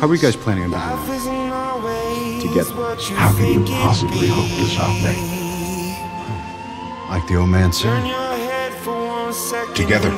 How are you guys planning on doing that? Together. How can you possibly hope to stop me? Like the old man said. Together.